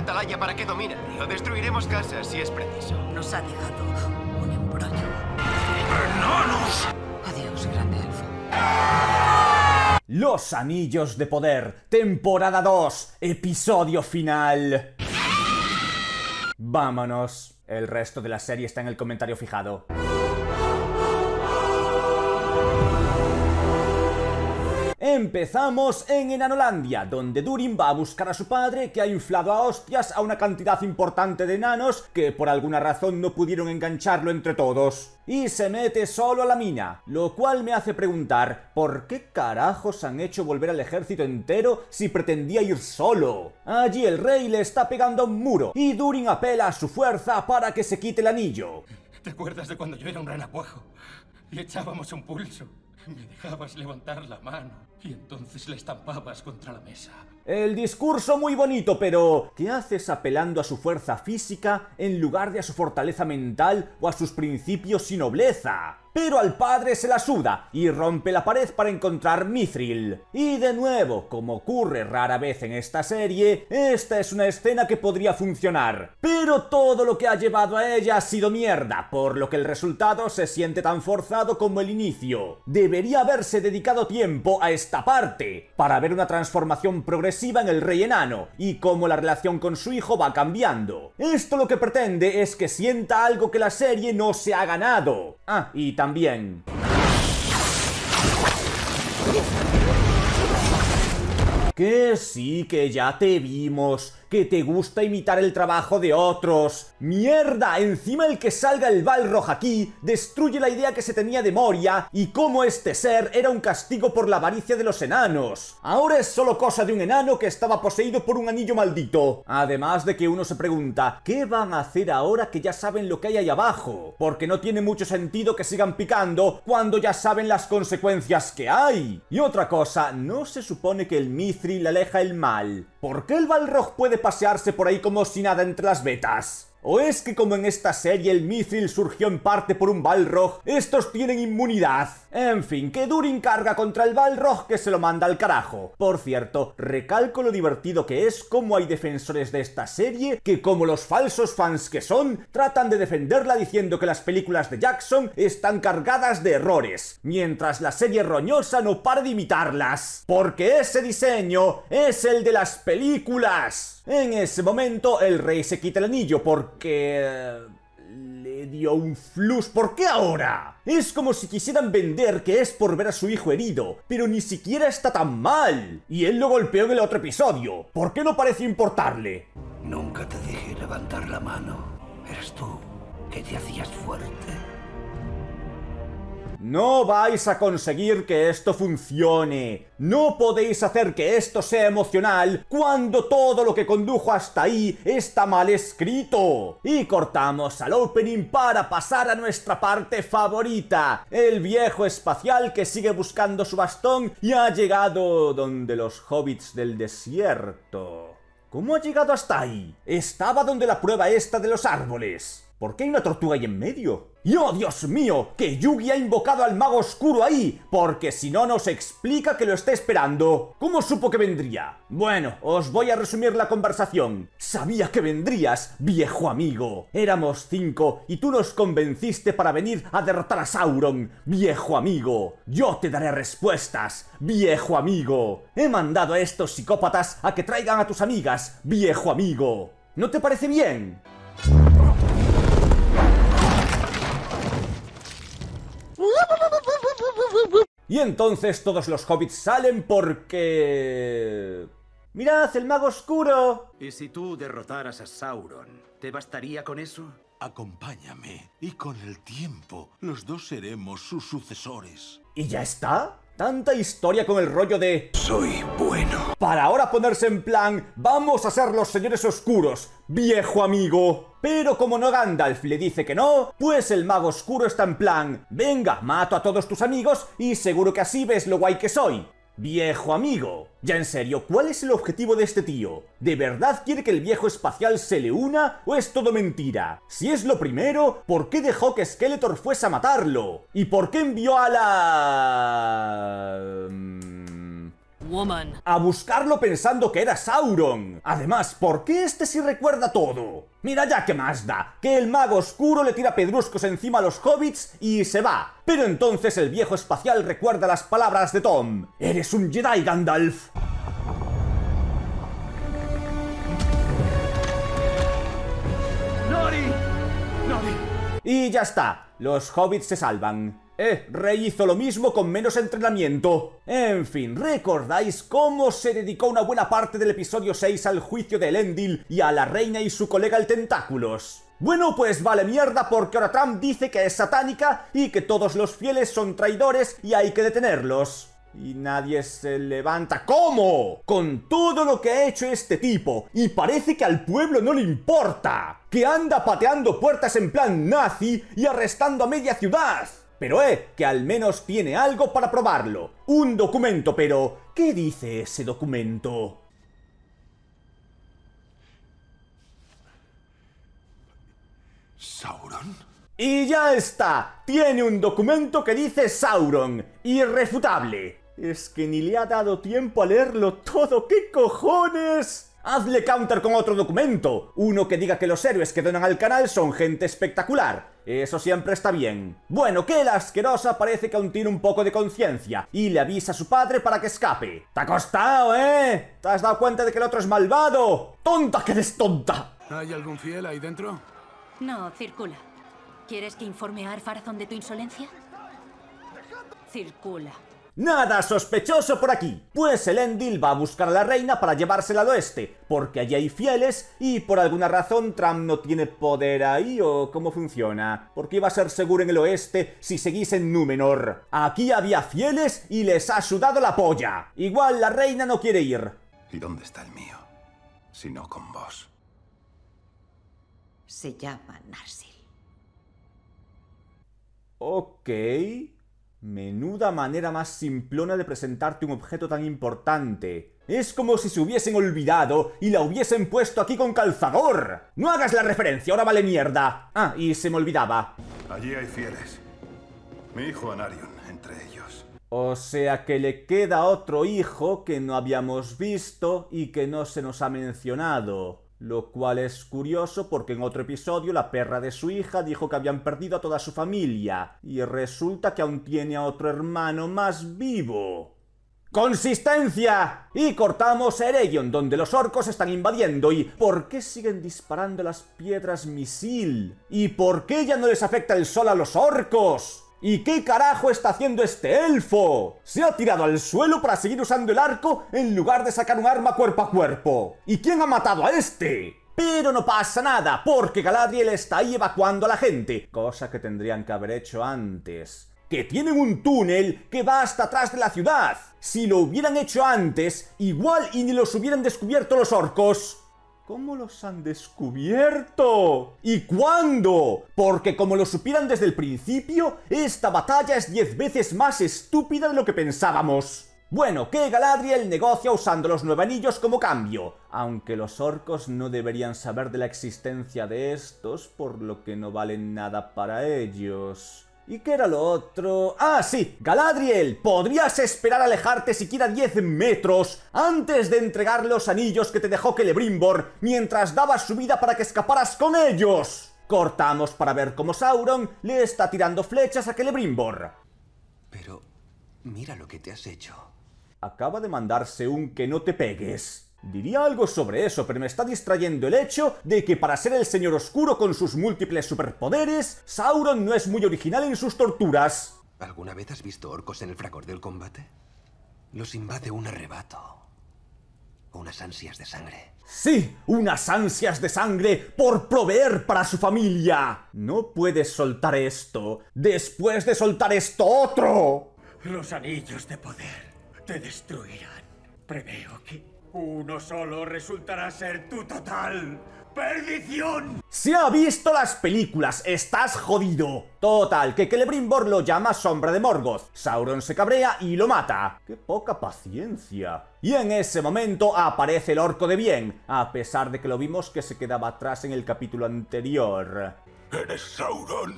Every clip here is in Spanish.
atalaya para que domine el río. Destruiremos casas si es preciso. Nos ha dejado un embrollo. ¡Enanos! Adiós, grande elfo. Los Anillos de Poder, temporada 2, episodio final. Vámonos. El resto de la serie está en el comentario fijado. Empezamos en Enanolandia, donde Durin va a buscar a su padre que ha inflado a hostias a una cantidad importante de enanos que por alguna razón no pudieron engancharlo entre todos. Y se mete solo a la mina, lo cual me hace preguntar, ¿por qué carajos han hecho volver al ejército entero si pretendía ir solo? Allí el rey le está pegando a un muro y Durin apela a su fuerza para que se quite el anillo. ¿Te acuerdas de cuando yo era un renacuajo? Y echábamos un pulso. Me dejabas levantar la mano y entonces la estampabas contra la mesa. El discurso muy bonito, pero ¿qué haces apelando a su fuerza física en lugar de a su fortaleza mental o a sus principios y nobleza? Pero al padre se la suda y rompe la pared para encontrar Mithril. Y de nuevo, como ocurre rara vez en esta serie, esta es una escena que podría funcionar. Pero todo lo que ha llevado a ella ha sido mierda, por lo que el resultado se siente tan forzado como el inicio. Debería haberse dedicado tiempo a esta parte, para ver una transformación progresiva en el rey enano, y cómo la relación con su hijo va cambiando. Esto lo que pretende es que sienta algo que la serie no se ha ganado. Ah, y también. Que sí, que ya te vimos, que te gusta imitar el trabajo de otros. ¡Mierda! Encima el que salga el Balrog aquí destruye la idea que se tenía de Moria y cómo este ser era un castigo por la avaricia de los enanos. Ahora es solo cosa de un enano que estaba poseído por un anillo maldito. Además de que uno se pregunta, ¿qué van a hacer ahora que ya saben lo que hay ahí abajo? Porque no tiene mucho sentido que sigan picando cuando ya saben las consecuencias que hay. Y otra cosa, ¿no se supone que el Mithril aleja el mal? ¿Por qué el Balrog puede pasearse por ahí como si nada entre las vetas? ¿O es que como en esta serie el Mithril surgió en parte por un Balrog, estos tienen inmunidad? En fin, que Durin carga contra el Balrog que se lo manda al carajo. Por cierto, recalco lo divertido que es como hay defensores de esta serie que como los falsos fans que son, tratan de defenderla diciendo que las películas de Jackson están cargadas de errores, mientras la serie roñosa no para de imitarlas. Porque ese diseño es el de las películas. En ese momento el rey se quita el anillo porque... eh, le dio un flus. ¿Por qué ahora? Es como si quisieran vender que es por ver a su hijo herido, pero ni siquiera está tan mal. Y él lo golpeó en el otro episodio. ¿Por qué no parece importarle? Nunca te dejé levantar la mano. Eres tú que te hacías fuerte. No vais a conseguir que esto funcione. No podéis hacer que esto sea emocional cuando todo lo que condujo hasta ahí está mal escrito. Y cortamos al opening para pasar a nuestra parte favorita. El viejo espacial que sigue buscando su bastón y ha llegado donde los hobbits del desierto. ¿Cómo ha llegado hasta ahí? Estaba donde la prueba esta de los árboles. ¿Por qué hay una tortuga ahí en medio? ¡Y oh, Dios mío! ¡Que Yugi ha invocado al mago oscuro ahí! Porque si no nos explica que lo está esperando. ¿Cómo supo que vendría? Bueno, os voy a resumir la conversación. Sabía que vendrías, viejo amigo. Éramos cinco y tú nos convenciste para venir a derrotar a Sauron, viejo amigo. Yo te daré respuestas, viejo amigo. He mandado a estos psicópatas a que traigan a tus amigas, viejo amigo. ¿No te parece bien? Y entonces todos los hobbits salen porque... ¡Mirad, el mago oscuro! ¿Y si tú derrotaras a Sauron, te bastaría con eso? Acompáñame, y con el tiempo los dos seremos sus sucesores. ¿Y ya está? Tanta historia con el rollo de... Soy bueno. Para ahora ponerse en plan, vamos a ser los señores oscuros, viejo amigo. Pero como no Gandalf le dice que no, pues el mago oscuro está en plan, venga, mato a todos tus amigos y seguro que así ves lo guay que soy. Viejo amigo. Ya en serio, ¿cuál es el objetivo de este tío? ¿De verdad quiere que el viejo espacial se le una o es todo mentira? Si es lo primero, ¿por qué dejó que Skeletor fuese a matarlo? ¿Y por qué envió a la... woman. a buscarlo pensando que era Sauron. Además, ¿por qué este sí recuerda todo? Mira ya qué más da, que el mago oscuro le tira pedruscos encima a los hobbits y se va. Pero entonces el viejo espacial recuerda las palabras de Tom. Eres un Jedi, Gandalf. ¡Nori! ¡Nori! Y ya está, los hobbits se salvan. Eh, Rey hizo lo mismo con menos entrenamiento. En fin, ¿recordáis cómo se dedicó una buena parte del episodio 6 al juicio de Elendil y a la reina y su colega el Tentáculos? Bueno, pues vale mierda porque ahora Trump dice que es satánica y que todos los fieles son traidores y hay que detenerlos. Y nadie se levanta. ¿Cómo? Con todo lo que ha hecho este tipo. Y parece que al pueblo no le importa. Que anda pateando puertas en plan nazi y arrestando a media ciudad. Pero eh, que al menos tiene algo para probarlo. Un documento, pero... ¿Qué dice ese documento? ¿Sauron? Y ya está. Tiene un documento que dice Sauron. Irrefutable. Es que ni le ha dado tiempo a leerlo todo. ¿Qué cojones? Hazle counter con otro documento. Uno que diga que los héroes que donan al canal son gente espectacular. Eso siempre está bien. Bueno, que la asquerosa parece que aún tiene un poco de conciencia y le avisa a su padre para que escape. ¡Te ha costado, eh! ¿Te has dado cuenta de que el otro es malvado? ¡Tonta que eres tonta! ¿Hay algún fiel ahí dentro? No, circula. ¿Quieres que informe a Arfarazón de tu insolencia? Circula. Nada sospechoso por aquí, pues Elendil va a buscar a la reina para llevársela al oeste, porque allí hay fieles y por alguna razón Trump no tiene poder ahí o cómo funciona. Porque iba a ser seguro en el oeste si seguís en Númenor. Aquí había fieles y les ha sudado la polla. Igual la reina no quiere ir. ¿Y dónde está el mío? Si no con vos. Se llama Narsil. Ok. Menuda manera más simplona de presentarte un objeto tan importante. Es como si se hubiesen olvidado y la hubiesen puesto aquí con calzador. No hagas la referencia, ahora vale mierda. Ah, y se me olvidaba. Allí hay fieles. Mi hijo Anarion, entre ellos. O sea que le queda otro hijo que no habíamos visto y que no se nos ha mencionado. Lo cual es curioso porque en otro episodio la perra de su hija dijo que habían perdido a toda su familia. Y resulta que aún tiene a otro hermano más vivo. ¡Consistencia! Y cortamos Eregion, donde los orcos están invadiendo. ¿Y por qué siguen disparando las piedras misil? ¿Y por qué ya no les afecta el sol a los orcos? ¿Y qué carajo está haciendo este elfo? Se ha tirado al suelo para seguir usando el arco en lugar de sacar un arma cuerpo a cuerpo. ¿Y quién ha matado a este? Pero no pasa nada, porque Galadriel está ahí evacuando a la gente, cosa que tendrían que haber hecho antes. Que tienen un túnel que va hasta atrás de la ciudad. Si lo hubieran hecho antes, igual y ni los hubieran descubierto los orcos. ¿Cómo los han descubierto? ¿Y cuándo? Porque como lo supieran desde el principio, esta batalla es 10 veces más estúpida de lo que pensábamos. Bueno, que Galadriel negocia usando los nueve anillos como cambio, aunque los orcos no deberían saber de la existencia de estos, por lo que no valen nada para ellos. ¿Y qué era lo otro? Ah, sí, Galadriel, podrías esperar alejarte siquiera 10 metros antes de entregar los anillos que te dejó Celebrimbor mientras dabas su vida para que escaparas con ellos. Cortamos para ver cómo Sauron le está tirando flechas a Celebrimbor. Pero mira lo que te has hecho. Acaba de mandarse un que no te pegues. Diría algo sobre eso, pero me está distrayendo el hecho de que para ser el Señor Oscuro con sus múltiples superpoderes, Sauron no es muy original en sus torturas. ¿Alguna vez has visto orcos en el fragor del combate? Los invade un arrebato. Unas ansias de sangre. Sí, unas ansias de sangre por proveer para su familia. No puedes soltar esto después de soltar esto otro. Los anillos de poder te destruirán. Preveo que uno solo resultará ser tu total perdición. Se ha visto las películas, estás jodido. Total, que Celebrimbor lo llama Sombra de Morgoth. Sauron se cabrea y lo mata. Qué poca paciencia. Y en ese momento aparece el orco de bien, a pesar de que lo vimos que se quedaba atrás en el capítulo anterior. ¿Eres Sauron?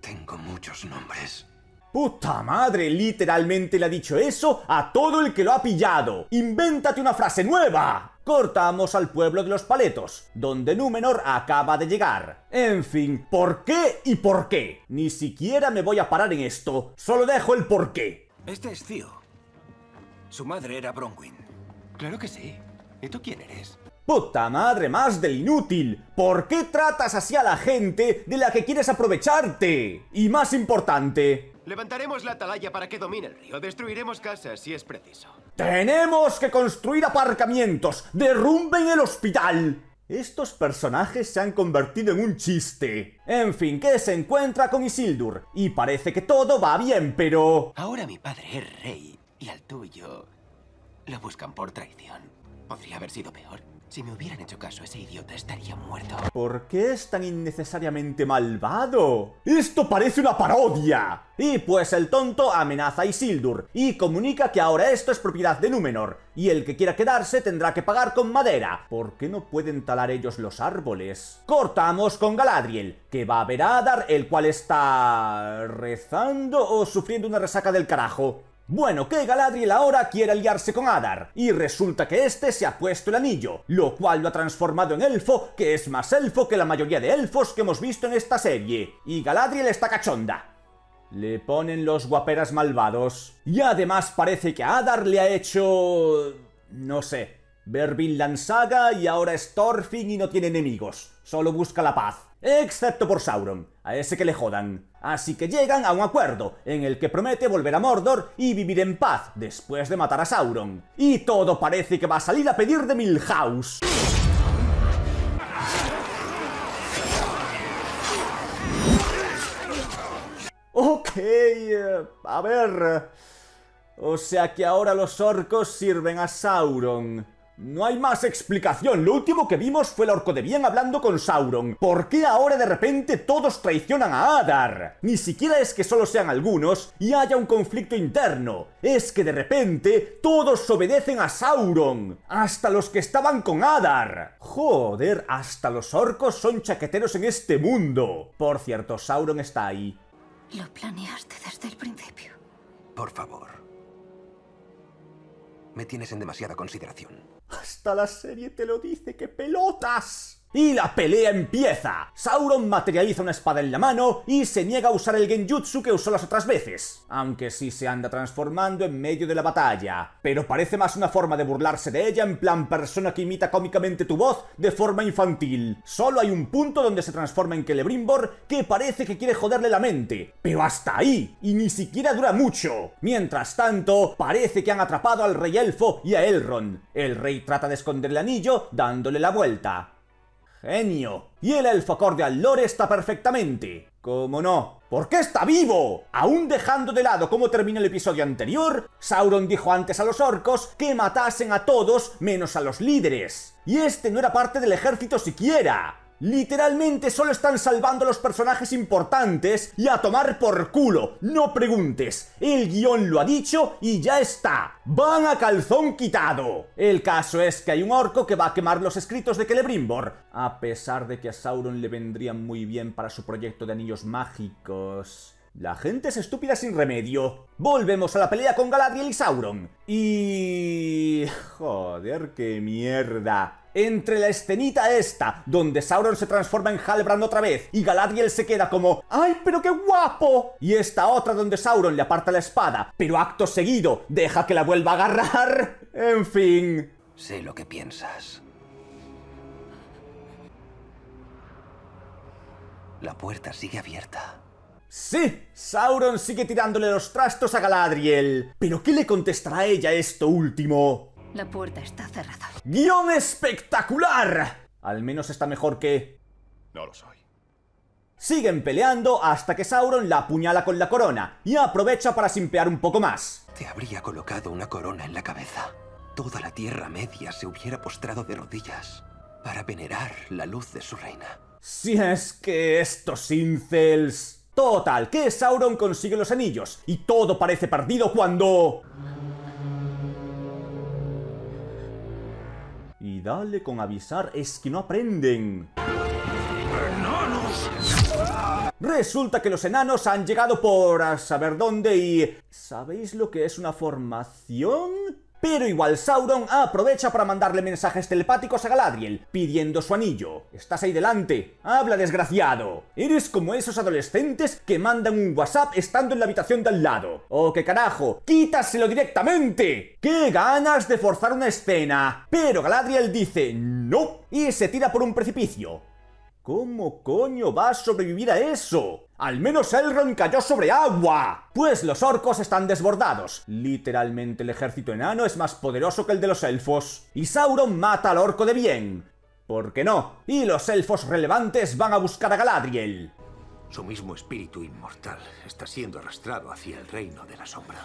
Tengo muchos nombres. Puta madre, literalmente le ha dicho eso a todo el que lo ha pillado. Invéntate una frase nueva. Cortamos al pueblo de los paletos, donde Númenor acaba de llegar. En fin, ¿por qué y por qué? Ni siquiera me voy a parar en esto, solo dejo el por qué. Este es Tío. Su madre era Bronwyn. Claro que sí. ¿Y tú quién eres? Puta madre más del inútil. ¿Por qué tratas así a la gente de la que quieres aprovecharte? Y más importante, Levantaremos la atalaya para que domine el río. Destruiremos casas si es preciso. tenemos que construir aparcamientos. Derrumben el hospital. Estos personajes se han convertido en un chiste. En fin, que se encuentra con Isildur. Y parece que todo va bien, pero... Ahora mi padre es rey y al tuyo lo buscan por traición. Podría haber sido peor. Si me hubieran hecho caso, ese idiota estaría muerto. ¿Por qué es tan innecesariamente malvado? ¡Esto parece una parodia! Y pues el tonto amenaza a Isildur y comunica que ahora esto es propiedad de Númenor y el que quiera quedarse tendrá que pagar con madera. ¿Por qué no pueden talar ellos los árboles? Cortamos con Galadriel, que va a ver a Adar, el cual está... rezando o sufriendo una resaca del carajo. Bueno, que Galadriel ahora quiere aliarse con Adar, y resulta que este se ha puesto el anillo, lo cual lo ha transformado en elfo, que es más elfo que la mayoría de elfos que hemos visto en esta serie. Y Galadriel está cachonda. Le ponen los guaperas malvados. Y además parece que a Adar le ha hecho... no sé, ver Vinland Saga y ahora es Thorfinn y no tiene enemigos. Solo busca la paz. Excepto por Sauron, a ese que le jodan. Así que llegan a un acuerdo, en el que promete volver a Mordor y vivir en paz después de matar a Sauron. Y todo parece que va a salir a pedir de Milhouse. Ok, eh, a ver... O sea que ahora los orcos sirven a Sauron. No hay más explicación. Lo último que vimos fue el orco de bien hablando con Sauron. ¿Por qué ahora de repente todos traicionan a Adar? Ni siquiera es que solo sean algunos y haya un conflicto interno. Es que de repente todos obedecen a Sauron. Hasta los que estaban con Adar. Joder, hasta los orcos son chaqueteros en este mundo. Por cierto, Sauron está ahí. Lo planeaste desde el principio. Por favor. Me tienes en demasiada consideración. Hasta la serie te lo dice, ¡qué pelotas! Y la pelea empieza. Sauron materializa una espada en la mano y se niega a usar el genjutsu que usó las otras veces. Aunque sí se anda transformando en medio de la batalla. Pero parece más una forma de burlarse de ella en plan persona que imita cómicamente tu voz de forma infantil. Solo hay un punto donde se transforma en Celebrimbor que parece que quiere joderle la mente. Pero hasta ahí, y ni siquiera dura mucho. Mientras tanto, parece que han atrapado al rey elfo y a Elrond. El rey trata de esconder el anillo dándole la vuelta. Genio. Y el elfo acorde al lore está perfectamente. ¿Cómo no? ¿Por qué está vivo? Aún dejando de lado cómo terminó el episodio anterior, Sauron dijo antes a los orcos que matasen a todos menos a los líderes. Y este no era parte del ejército siquiera. Literalmente solo están salvando a los personajes importantes y a tomar por culo. No preguntes. El guion lo ha dicho y ya está. Van a calzón quitado. El caso es que hay un orco que va a quemar los escritos de Celebrimbor. A pesar de que a Sauron le vendrían muy bien para su proyecto de anillos mágicos. La gente es estúpida sin remedio. Volvemos a la pelea con Galadriel y Sauron. Y... Joder, qué mierda. Entre la escenita esta, donde Sauron se transforma en Halbrand otra vez, y Galadriel se queda como ¡Ay, pero qué guapo! Y esta otra donde Sauron le aparta la espada, pero acto seguido deja que la vuelva a agarrar. En fin. Sé lo que piensas. La puerta sigue abierta. Sí, Sauron sigue tirándole los trastos a Galadriel. ¿Pero qué le contestará ella a esto último? La puerta está cerrada. ¡Guión espectacular! Al menos está mejor que... No lo soy. Siguen peleando hasta que Sauron la apuñala con la corona y aprovecha para simpear un poco más. Te habría colocado una corona en la cabeza. Toda la Tierra Media se hubiera postrado de rodillas para venerar la luz de su reina. Si es que estos incels... Total, que Sauron consigue los anillos y todo parece perdido cuando... Y dale con avisar, es que no aprenden. Resulta que los enanos han llegado por a saber dónde y... ¿Sabéis lo que es una formación? Pero igual Sauron aprovecha para mandarle mensajes telepáticos a Galadriel, pidiendo su anillo. Estás ahí delante. Habla, desgraciado. Eres como esos adolescentes que mandan un WhatsApp estando en la habitación de al lado. ¡Oh, qué carajo! ¡Quítaselo directamente! ¡Qué ganas de forzar una escena! Pero Galadriel dice no y se tira por un precipicio. ¿Cómo coño va a sobrevivir a eso? Al menos Elrond cayó sobre agua. Pues los orcos están desbordados. Literalmente el ejército enano es más poderoso que el de los elfos. Y Sauron mata al orco de bien. ¿Por qué no? Y los elfos relevantes van a buscar a Galadriel. Su mismo espíritu inmortal está siendo arrastrado hacia el reino de la sombra.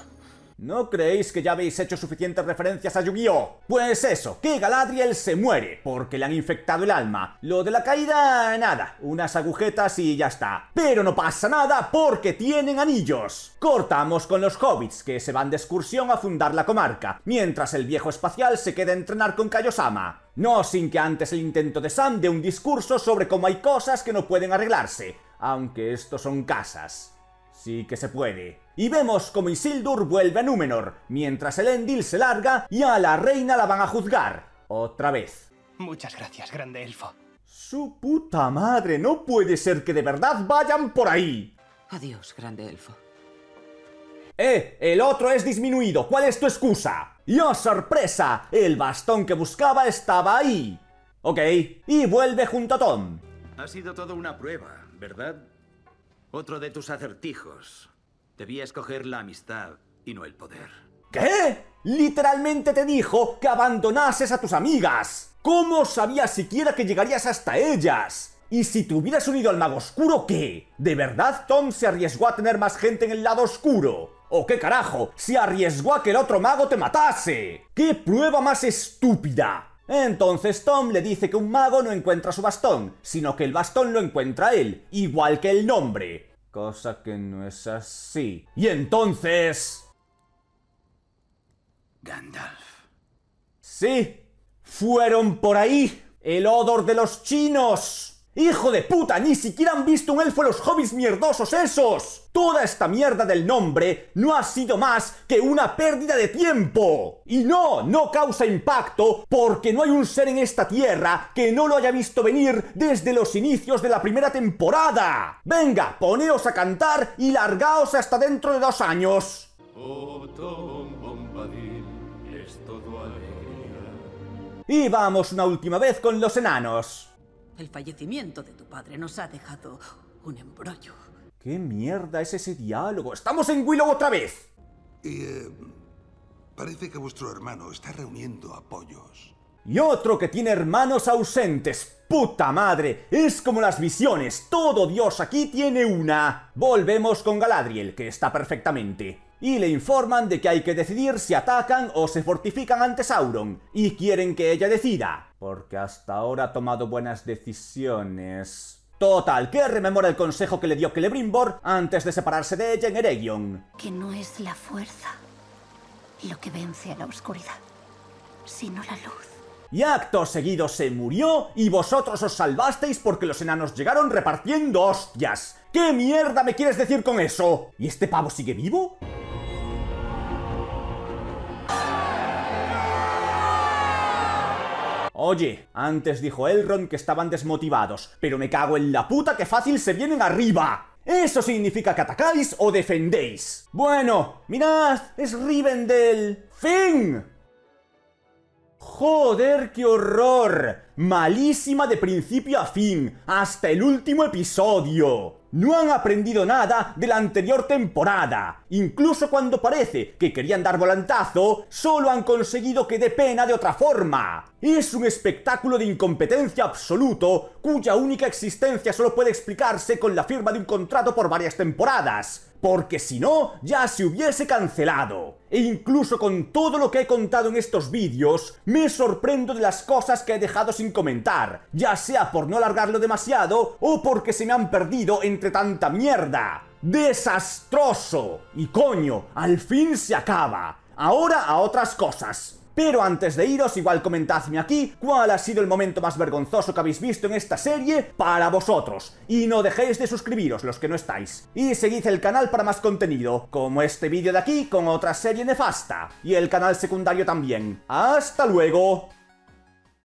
¿No creéis que ya habéis hecho suficientes referencias a Yu-Gi-Oh? Pues eso, que Galadriel se muere, porque le han infectado el alma. Lo de la caída, nada, unas agujetas y ya está. Pero no pasa nada porque tienen anillos. Cortamos con los hobbits, que se van de excursión a fundar la comarca, mientras el viejo espacial se queda a entrenar con Kaiosama. No sin que antes el intento de Sam dé un discurso sobre cómo hay cosas que no pueden arreglarse, aunque estos son casas. Sí que se puede. Y vemos como Isildur vuelve a Númenor, mientras Elendil se larga y a la reina la van a juzgar. Otra vez. Muchas gracias, grande elfo. Su puta madre, no puede ser que de verdad vayan por ahí. Adiós, grande elfo. ¡Eh! El otro es disminuido. ¿Cuál es tu excusa? ¡Y oh, sorpresa! El bastón que buscaba estaba ahí. Ok. Y vuelve junto a Tom. Ha sido toda una prueba, ¿verdad? Otro de tus acertijos. Debía escoger la amistad y no el poder. ¿Qué? Literalmente te dijo que abandonases a tus amigas. ¿Cómo sabías siquiera que llegarías hasta ellas? ¿Y si te hubieras unido al mago oscuro, qué? ¿De verdad Tom se arriesgó a tener más gente en el lado oscuro? ¿O qué carajo? ¿Se arriesgó a que el otro mago te matase? ¡Qué prueba más estúpida! Entonces Tom le dice que un mago no encuentra su bastón, sino que el bastón lo encuentra él, igual que el nombre. Cosa que no es así. Y entonces... Gandalf. Sí, fueron por ahí. El odor de los chinos. ¡Hijo de puta! ¡Ni siquiera han visto un elfo los hobbies mierdosos esos! Toda esta mierda del nombre no ha sido más que una pérdida de tiempo. Y no, no causa impacto porque no hay un ser en esta tierra que no lo haya visto venir desde los inicios de la primera temporada. Venga, poneos a cantar y largaos hasta dentro de dos años. es todo alegría. Y vamos una última vez con los enanos. El fallecimiento de tu padre nos ha dejado un embrollo. ¿Qué mierda es ese diálogo? ¡Estamos en Willow otra vez! Y... Eh, parece que vuestro hermano está reuniendo apoyos. Y otro que tiene hermanos ausentes. ¡Puta madre! Es como las visiones. Todo Dios aquí tiene una. Volvemos con Galadriel, que está perfectamente. Y le informan de que hay que decidir si atacan o se fortifican ante Sauron. Y quieren que ella decida porque hasta ahora ha tomado buenas decisiones. Total, que rememora el consejo que le dio Celebrimbor antes de separarse de ella en Eregion. Que no es la fuerza lo que vence a la oscuridad, sino la luz. Y acto seguido se murió y vosotros os salvasteis porque los enanos llegaron repartiendo hostias. ¿Qué mierda me quieres decir con eso? ¿Y este pavo sigue vivo? Oye, antes dijo Elrond que estaban desmotivados, pero me cago en la puta que fácil se vienen arriba. Eso significa que atacáis o defendéis. Bueno, mirad, es Rivendell. ¡Fin! ¡Joder, qué horror! Malísima de principio a fin, hasta el último episodio. No han aprendido nada de la anterior temporada. Incluso cuando parece que querían dar volantazo, solo han conseguido que dé pena de otra forma. Es un espectáculo de incompetencia absoluto, cuya única existencia solo puede explicarse con la firma de un contrato por varias temporadas porque si no, ya se hubiese cancelado. E incluso con todo lo que he contado en estos vídeos, me sorprendo de las cosas que he dejado comentar, ya sea por no alargarlo demasiado o porque se me han perdido entre tanta mierda. ¡Desastroso! Y coño, al fin se acaba. Ahora a otras cosas. Pero antes de iros, igual comentadme aquí cuál ha sido el momento más vergonzoso que habéis visto en esta serie para vosotros. Y no dejéis de suscribiros los que no estáis. Y seguid el canal para más contenido, como este vídeo de aquí con otra serie nefasta. Y el canal secundario también. ¡Hasta luego!